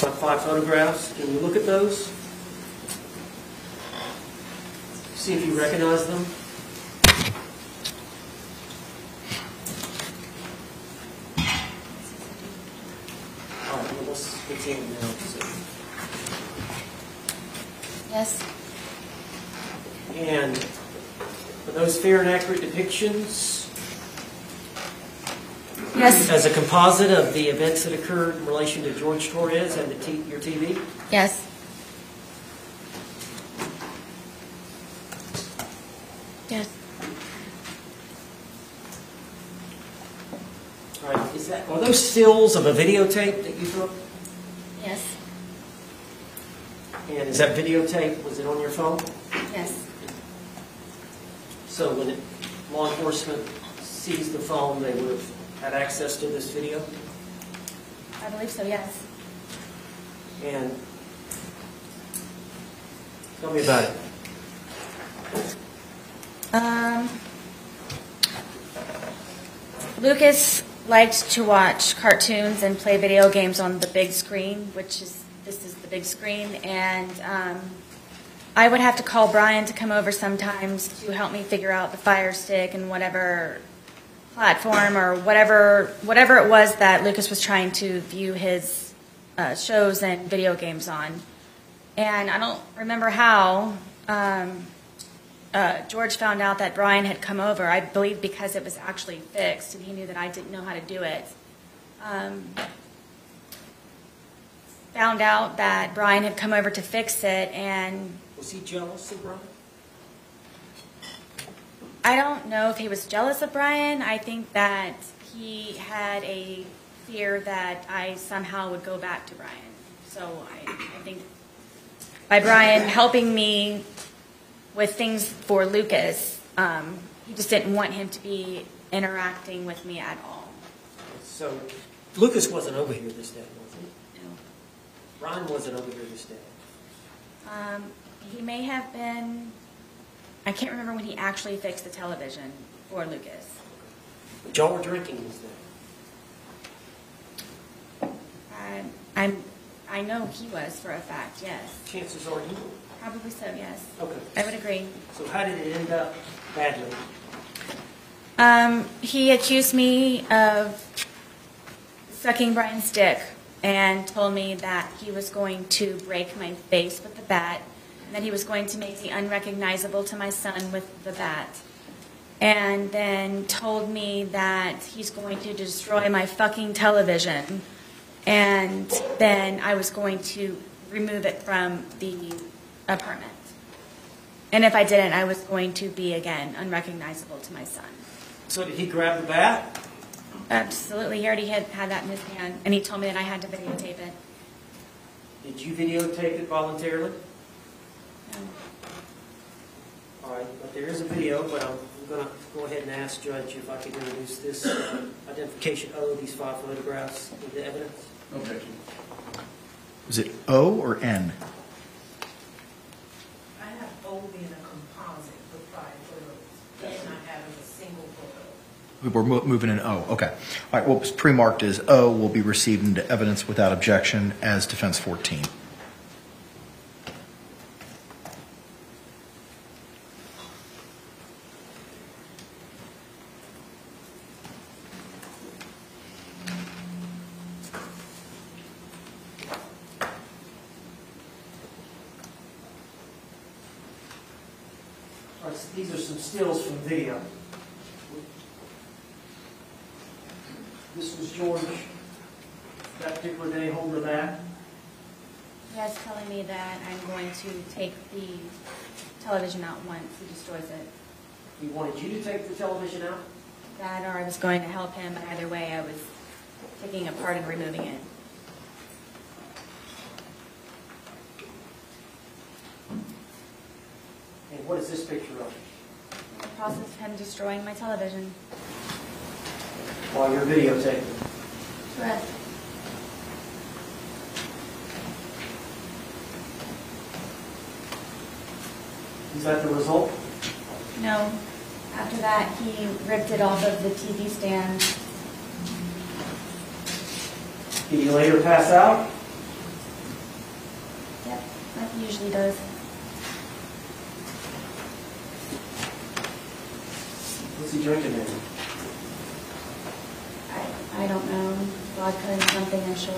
Looks like five photographs. Can you look at those? See if you recognize them? All right, well, let's continue now. Yes. And are those fair and accurate depictions Yes. as a composite of the events that occurred in relation to George Torres and the T- your TV? Yes. Yes. All right, is that, are those stills of a videotape that you took? Yes. And is that videotape, was it on your phone? Yes. So when it- law enforcement sees the phone, they would have had access to this video? I believe so, yes. And tell me about it. Um, Lucas liked to watch cartoons and play video games on the big screen, which is, this is the big screen, and um, I would have to call Brian to come over sometimes to help me figure out the Fire Stick and whatever platform or whatever, whatever it was that Lucas was trying to view his uh, shows and video games on. And I don't remember how, um, uh, George found out that Brian had come over, I believe because it was actually fixed, and he knew that I didn't know how to do it. Um, found out that Brian had come over to fix it, and Was he jealous of Brian? I don't know if he was jealous of Brian. I think that he had a fear that I somehow would go back to Brian. So I, I think by Brian helping me with things for Lucas, um, he just didn't want him to be interacting with me at all. So Lucas wasn't over here this day, was he? No. Brian wasn't over here this day. Um, he may have been, I can't remember when he actually fixed the television for Lucas. But y'all were drinking this day. I, I'm, I know he was for a fact, yes. Chances are you were. Probably so, yes. Okay. I would agree. So how did it end up badly? Um, he accused me of sucking Brian's dick and told me that he was going to break my face with the bat, that he was going to make me unrecognizable to my son with the bat. And then told me that he's going to destroy my fucking television, and then I was going to remove it from the apartment. And if I didn't, I was going to be again unrecognizable to my son. So did he grab the bat? Absolutely. He already had, had that in his hand, and he told me that I had to videotape it. Did you videotape it voluntarily? All right, but there is a video, but I'm going to go ahead and ask Judge if I could introduce this uh, identification of these five photographs into evidence. Objection. Is it O or N? I have O being a composite with five photos, and I have a single photo. We're mo- moving in O, okay. All right, what was pre-marked as O will be received into evidence without objection as defense 14. These are some stills from video. This was George, that particular day, holding. He was telling me that I'm going to take the television out once he destroys it. He wanted you to take the television out? That or I was going to help him, but either way, I was taking apart and removing it. What is this picture of? The process of him destroying my television. While you're videotaping. Correct. Is that the result? No. After that, he ripped it off of the TV stand. Did you later pass out? It usually does. What's he drinking then? I, I don't know, vodka and something, I'm sure.